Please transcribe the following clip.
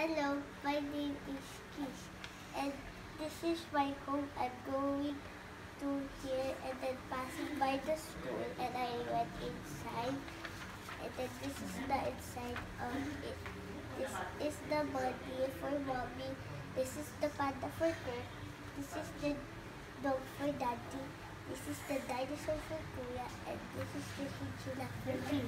Hello, my name is Kish, and this is my home. I'm going to here and then passing by the school, and I went inside, and then this is the inside of it. This is the body for mommy. This is the panda for her. This is the dog for daddy. This is the dinosaur for Kuya, and this is the chinchilla for me.